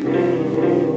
Amen.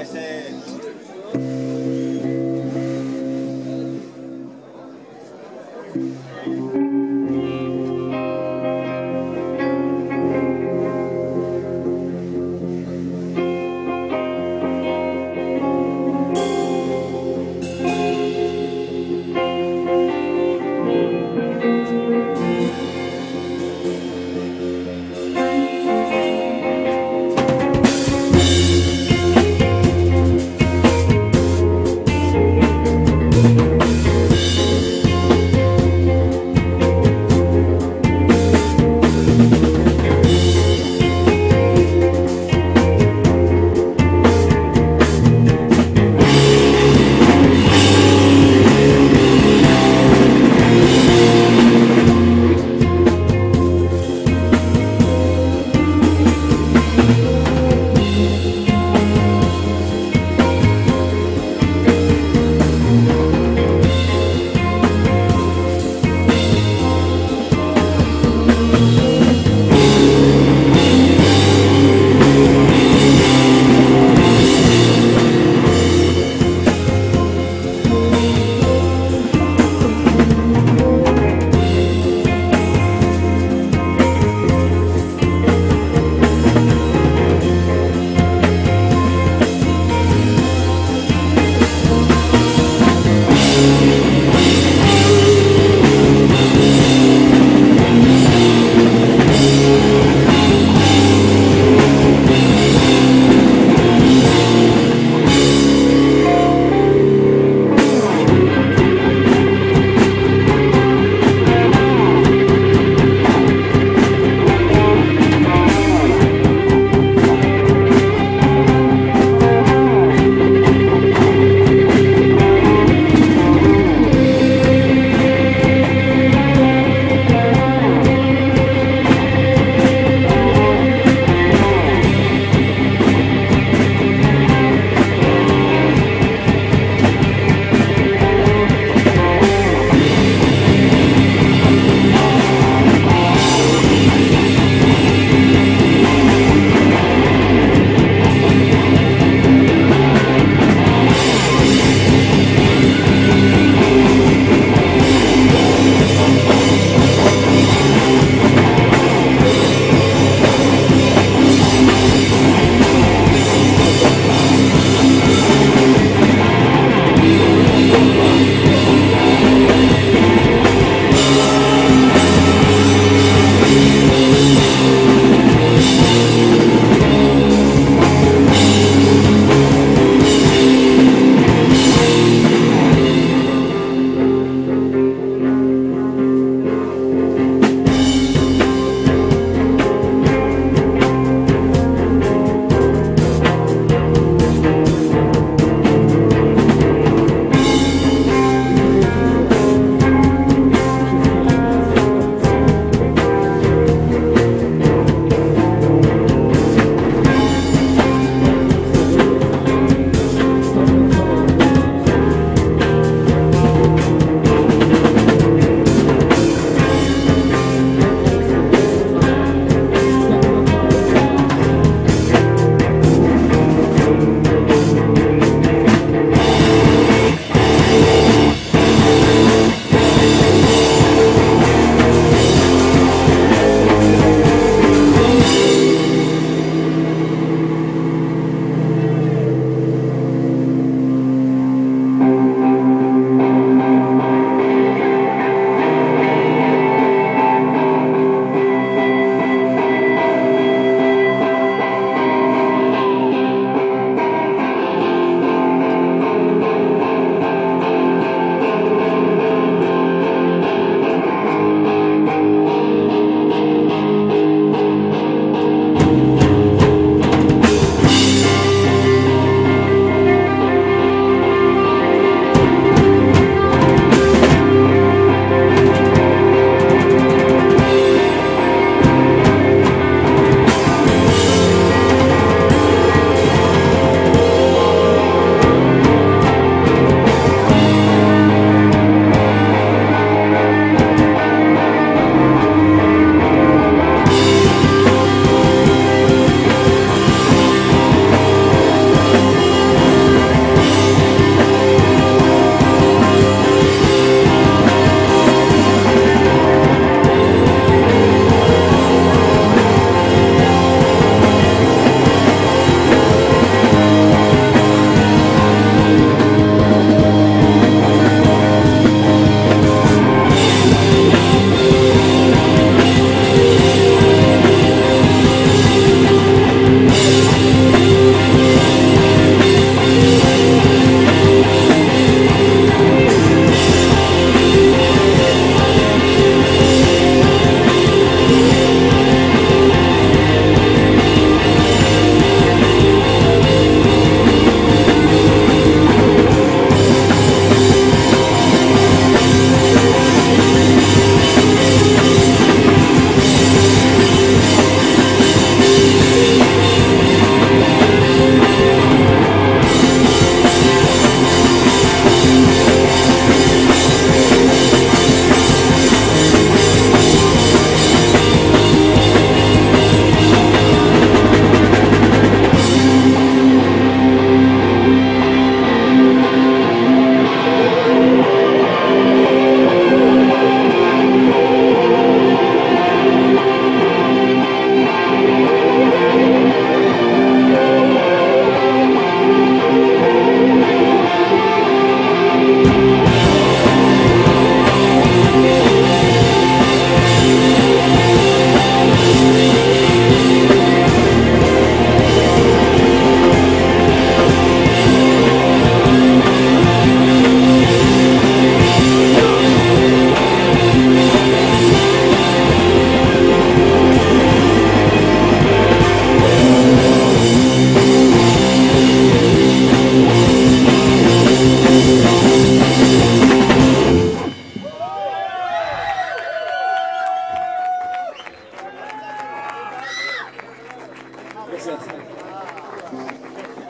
Ese.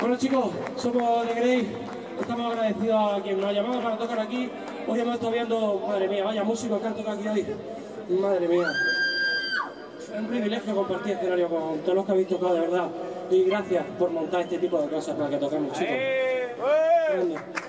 Bueno chicos, somos de Grey, estamos agradecidos a quien nos ha llamado para tocar aquí. Hoy hemos estado viendo, madre mía, vaya músicos que han tocado aquí hoy. Madre mía. Es un privilegio compartir escenario con todos los que habéis tocado, de verdad. Y gracias por montar este tipo de cosas para que toquemos, chicos. ¡Eh! ¡Eh!